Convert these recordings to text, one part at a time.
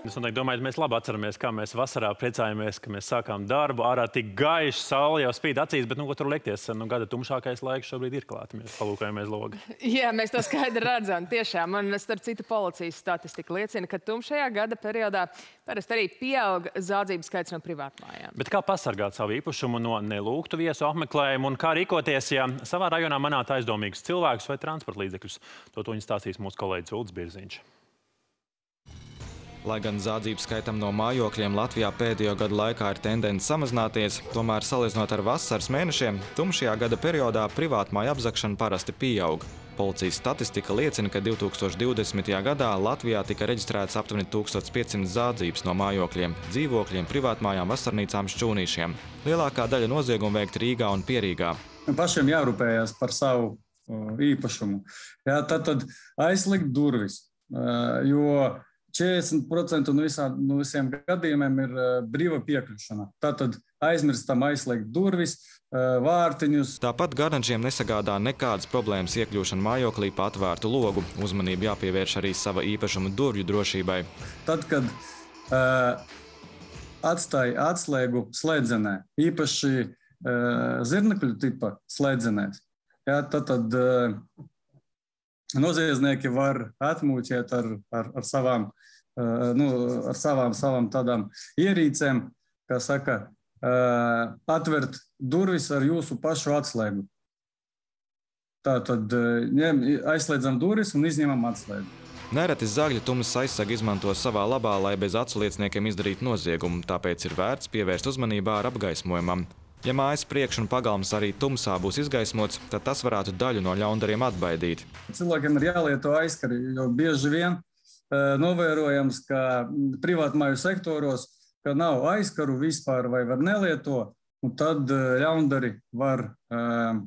Es domāju, mēs labi atceramies, kā mēs vasarā priecājāmies, ka mēs sākām darbu. Ārā tik gaiši, saule jau spīd acīs, bet nu, ko tur liekties? Nu, gada tumšākais laiks šobrīd ir klāts. Mēs palūkojamies logu. Jā, mēs to skaidri redzam. Tiešām, un starp citu policijas statistika liecina, ka tumšajā gada periodā parasti arī pieaug zādzību skaits no privātmājām. Bet kā pasargāt savu īpašumu no nelūgtu viesu apmeklējumu un kā rīkoties, ja savā rajonā manāt aizdomīgus cilvēkus vai transporta līdzekļus? To viņi stāstīs mūsu kolēģis Ulds Birziņš. Lai gan zādzību skaitam no mājokļiem Latvijā pēdējo gadu laikā ir tendence samazināties, tomēr salīdzinot ar vasaras mēnešiem, tumšajā gada periodā privātmāju apzakšana parasti pieaug. Policijas statistika liecina, ka 2020. gadā Latvijā tika reģistrēts aptuveni 1500 zādzības no mājokļiem, dzīvokļiem, privātmājām, vasarnīcām, šķūnīšiem. Lielākā daļa noziegumu veikt Rīgā un Pierīgā. Pašiem jārūpējas par savu uh, īpašumu. Jā, tad, tad aizlikt durvis, uh, jo 40% no, visā, no visiem gadījumiem ir uh, brīva piekļušana. Tātad aizmirstam aizslēgt durvis, uh, vārtiņus. Tāpat garanžiem nesagādā nekādas problēmas iekļūšana mājoklī pa atvērtu logu. Uzmanību jāpievērš arī sava īpašuma durvju drošībai. Tad, kad uh, atstāja atslēgu slēdzenē, īpaši uh, zirnekļu tipa slēdzenēs, jā, tad, tad uh, noziedznieki var atmūķēt ar, ar, ar savām, uh, nu, ar savām, savām tādām ierīcēm, kā saka, uh, atvert durvis ar jūsu pašu atslēgu. Tā tad uh, ņem, aizslēdzam durvis un izņemam atslēgu. Nereti zagļu tumas aizsargi izmanto savā labā, lai bez atsliecniekiem izdarītu noziegumu, tāpēc ir vērts pievērst uzmanību ar apgaismojumam. Ja mājas priekš un pagalms arī tumsā būs izgaismots, tad tas varētu daļu no ļaundariem atbaidīt. Cilvēkiem ir jālieto aizskari, jo bieži vien uh, novērojams, ka privātmāju sektoros, ka nav aizskaru vispār vai var nelieto, un tad uh, ļaundari var uh,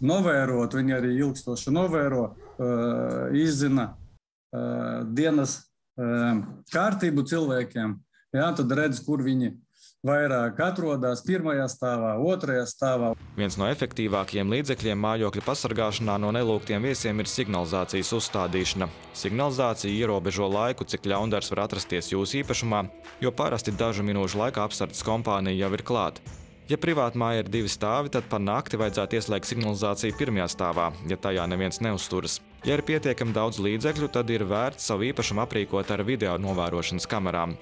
novērot, viņi arī ilgstoši novēro, uh, izzina uh, dienas uh, kārtību cilvēkiem, jā, tad redz, kur viņi vairāk atrodas pirmajā stāvā, otrajā stāvā. Viens no efektīvākajiem līdzekļiem mājokļa pasargāšanā no nelūgtiem viesiem ir signalizācijas uzstādīšana. Signalizācija ierobežo laiku, cik ļaundars var atrasties jūsu īpašumā, jo parasti dažu minūšu laikā apsardzes kompānija jau ir klāta. Ja privātmāja ir divi stāvi, tad par nakti vajadzētu ieslēgt signalizāciju pirmajā stāvā, ja tajā neviens neuzturas. Ja ir pietiekami daudz līdzekļu, tad ir vērts savu īpašumu aprīkot ar video novērošanas kamerām.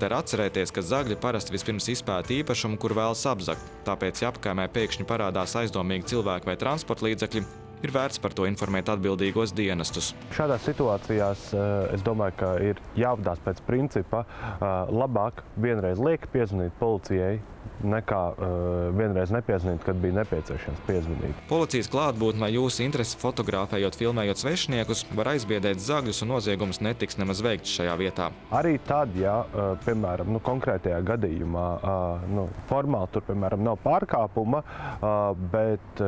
Der atcerēties, ka zagļi parasti vispirms izpēta īpašumu, kur vēlas apzakt, tāpēc, ja apkaimē pēkšņi parādās aizdomīgi cilvēki vai transporta līdzekļi, ir vērts par to informēt atbildīgos dienestus. Šādās situācijās es domāju, ka ir jāvadās pēc principa labāk vienreiz liek piezvanīt policijai, nekā uh, vienreiz nepiezvanīt, kad bija nepieciešams piezvanīt. Policijas klātbūtne vai jūsu interesi fotografējot, filmējot svešniekus, var aizbiedēt zagļus un noziegumus netiks nemaz veikts šajā vietā. Arī tad, ja, uh, piemēram, nu, konkrētajā gadījumā uh, nu, formāli tur, piemēram, nav pārkāpuma, bet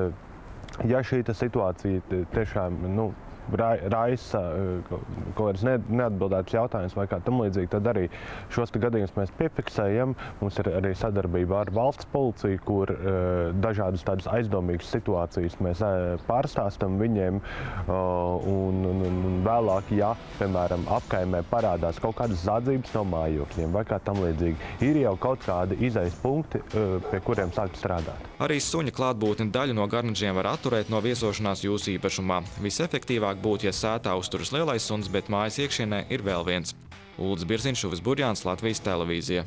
ja šī situācija tiešām nu, raisa kaut kādas neatbildētas jautājumas vai kā tam līdzīgi, tad arī šos gadījumus mēs piefiksējam. Mums ir arī sadarbība ar valsts policiju, kur uh, dažādas tādas aizdomīgas situācijas mēs uh, pārstāstam viņiem. Un, un, un vēlāk, ja, piemēram, apkaimē parādās kaut kādas zādzības no mājokļiem vai kā tam līdzīgi, ir jau kaut kādi izaisa punkti, pie kuriem sākt strādāt. Arī suņa klātbūtne daļu no garnažiem var atturēt no viesošanās jūsu īpašumā. Visefektīvāk labāk būtu, ja sētā uzturas lielais suns, bet mājas iekšienē ir vēl viens. Ulds Birziņš, Uvis Burjāns, Latvijas televīzija.